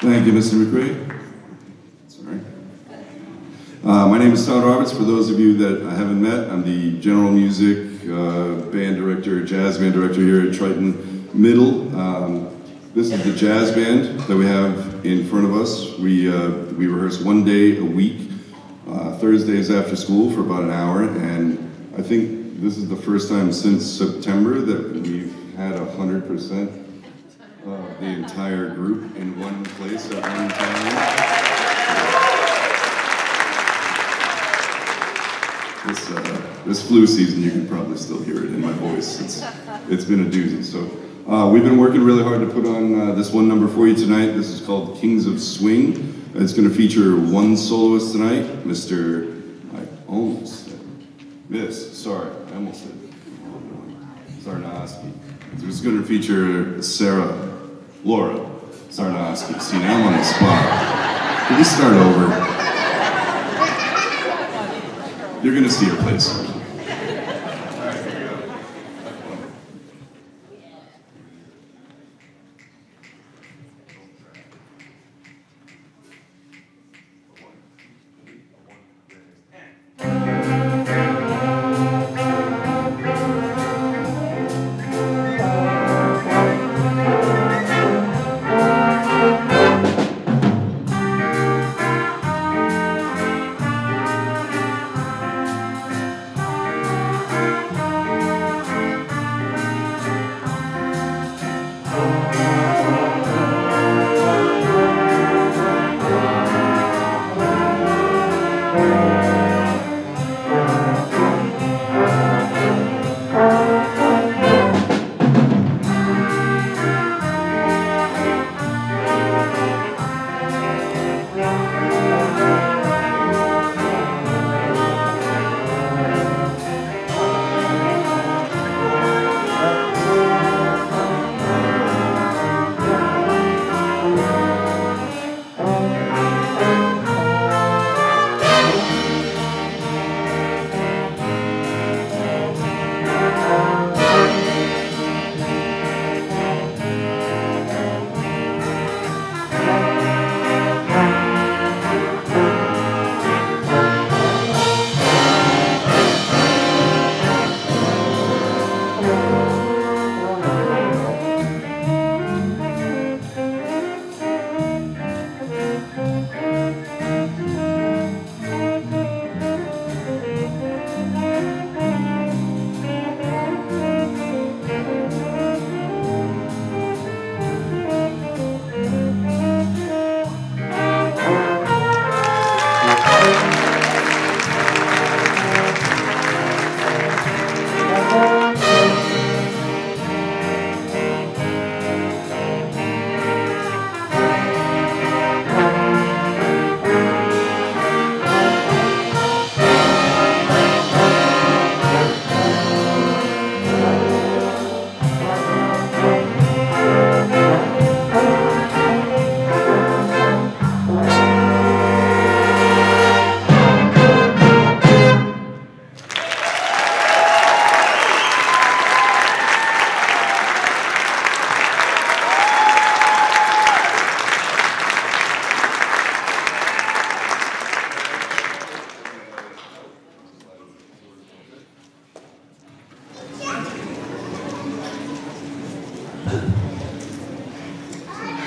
Thank you, Mr. McRae. Sorry. Uh, my name is Todd Roberts. For those of you that I haven't met, I'm the general music uh, band director, jazz band director here at Triton Middle. Um, this is the jazz band that we have in front of us. We, uh, we rehearse one day a week, uh, Thursdays after school for about an hour, and I think this is the first time since September that we've had 100% of the entire group in one place at one time. This, uh, this flu season, you can probably still hear it in my voice. It's, it's been a doozy. So uh, we've been working really hard to put on uh, this one number for you tonight. This is called Kings of Swing. It's going to feature one soloist tonight, Mr. I almost said, Miss, sorry, I almost said, Zarnowski. It's going to feature Sarah, Laura Zarnowski. See, now I'm on the spot. Can we start over? You're going to see her play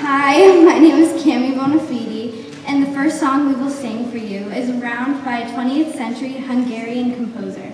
Hi, my name is Cami Bonafide, and the first song we will sing for you is Round by a 20th century Hungarian composer.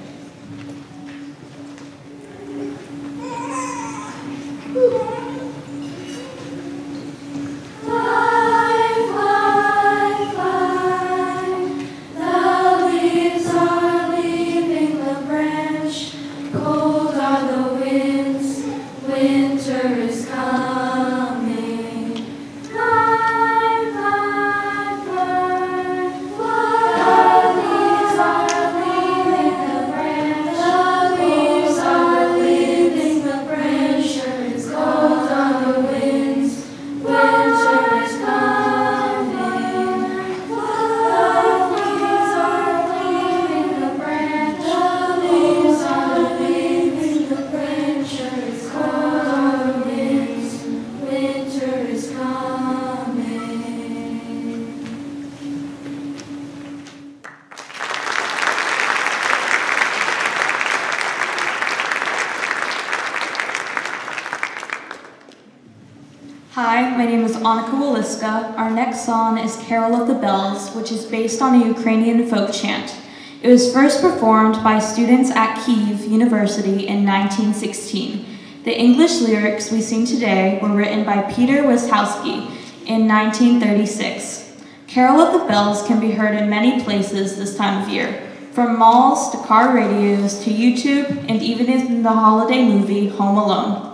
song is Carol of the Bells, which is based on a Ukrainian folk chant. It was first performed by students at Kiev University in 1916. The English lyrics we sing today were written by Peter Wilhousky in 1936. Carol of the Bells can be heard in many places this time of year, from malls to car radios to YouTube and even in the holiday movie Home Alone.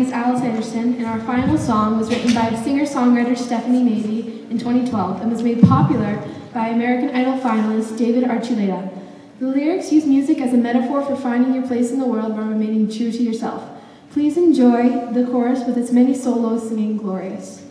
name is Alice Anderson, and our final song was written by singer-songwriter Stephanie Mabey in 2012 and was made popular by American Idol finalist David Archuleta. The lyrics use music as a metaphor for finding your place in the world while remaining true to yourself. Please enjoy the chorus with its many solos singing glorious.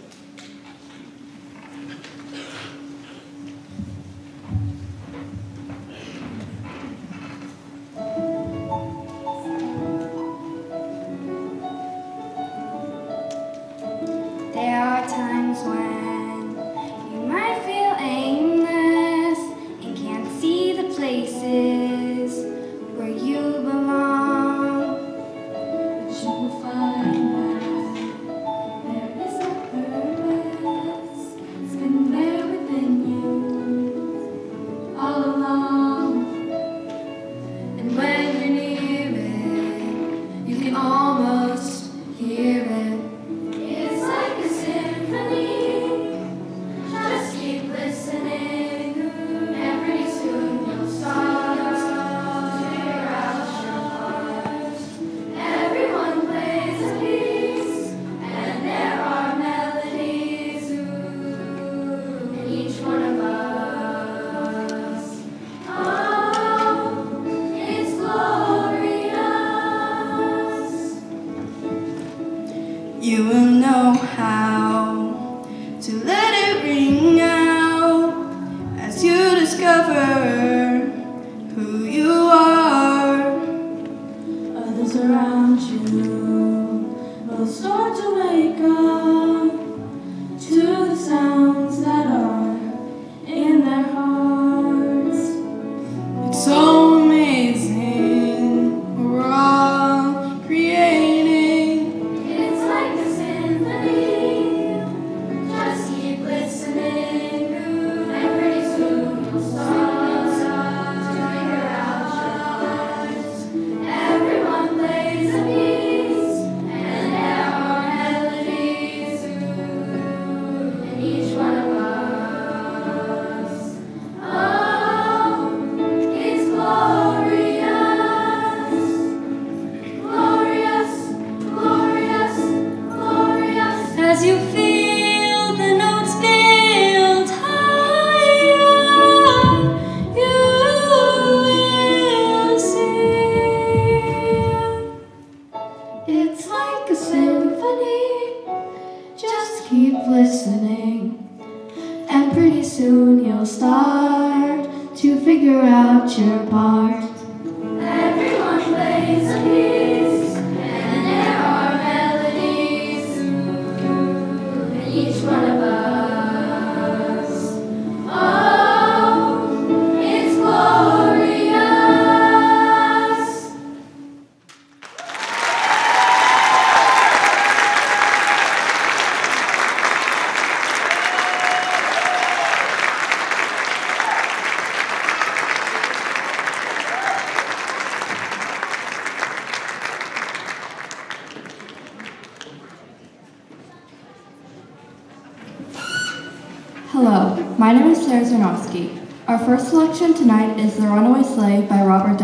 the story.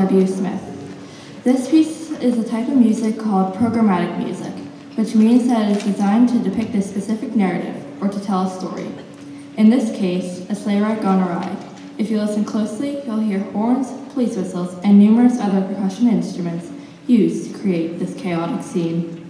W. Smith. This piece is a type of music called programmatic music, which means that it is designed to depict a specific narrative or to tell a story. In this case, a sleigh ride gone awry. If you listen closely, you'll hear horns, police whistles, and numerous other percussion instruments used to create this chaotic scene.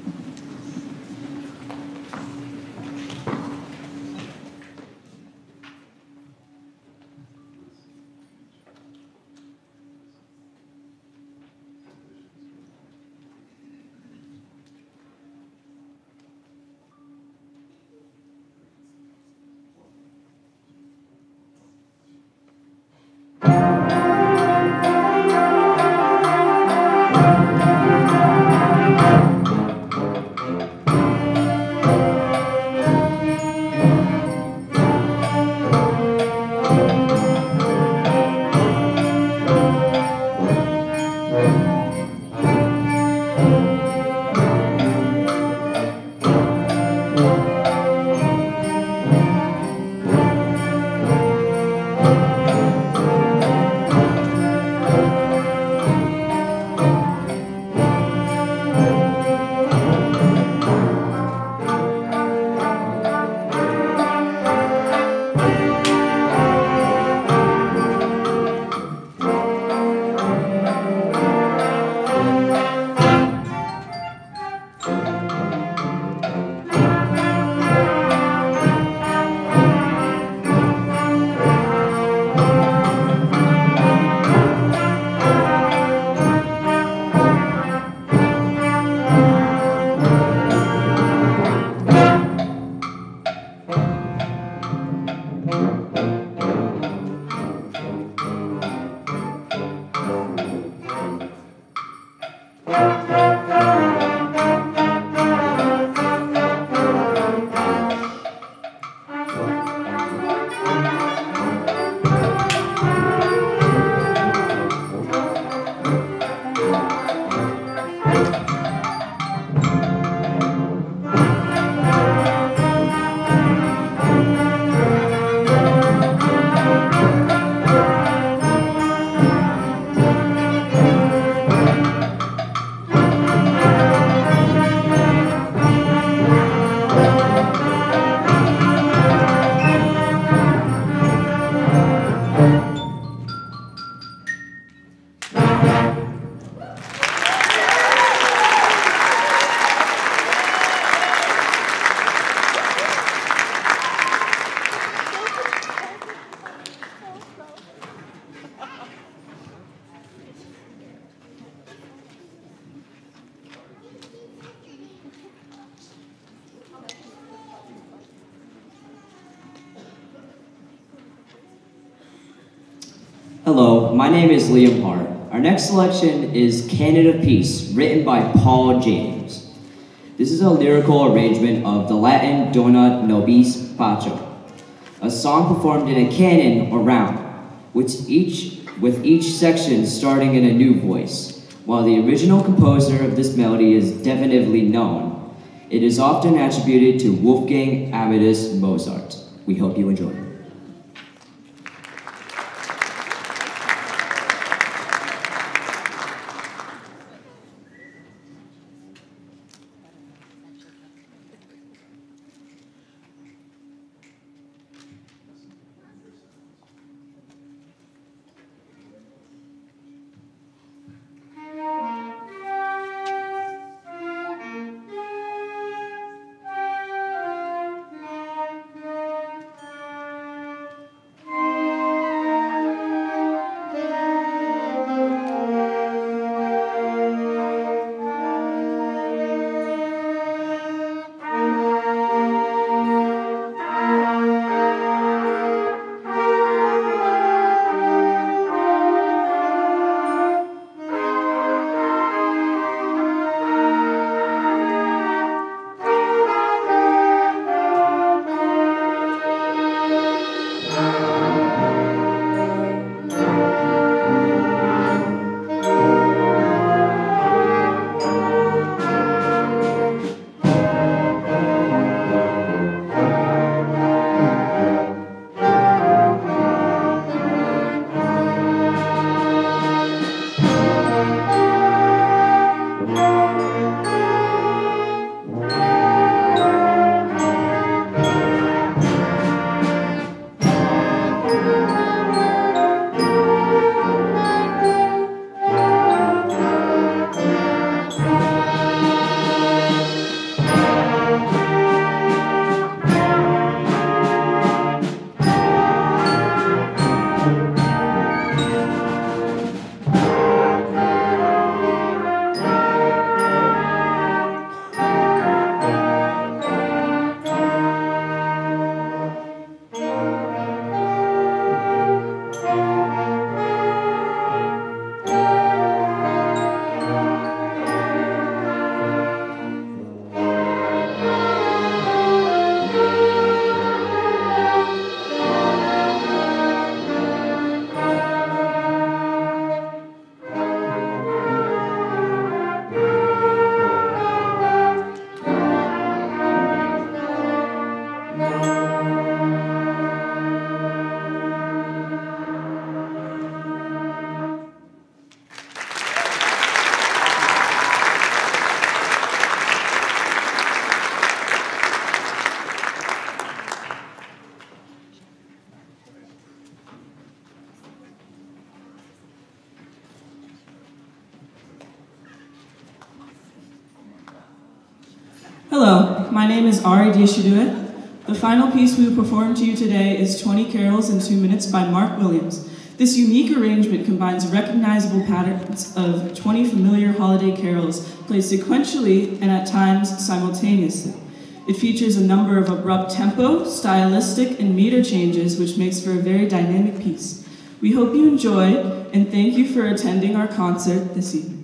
Liam Hart. Our next selection is of Peace, written by Paul James. This is a lyrical arrangement of the Latin Dona Nobis Pacem, a song performed in a canon or round, which each, with each section starting in a new voice. While the original composer of this melody is definitively known, it is often attributed to Wolfgang Amadeus Mozart. We hope you enjoy. Ari Diashidue. The final piece we will perform to you today is 20 Carols in 2 Minutes by Mark Williams. This unique arrangement combines recognizable patterns of 20 familiar holiday carols played sequentially and at times simultaneously. It features a number of abrupt tempo, stylistic, and meter changes, which makes for a very dynamic piece. We hope you enjoy and thank you for attending our concert this evening.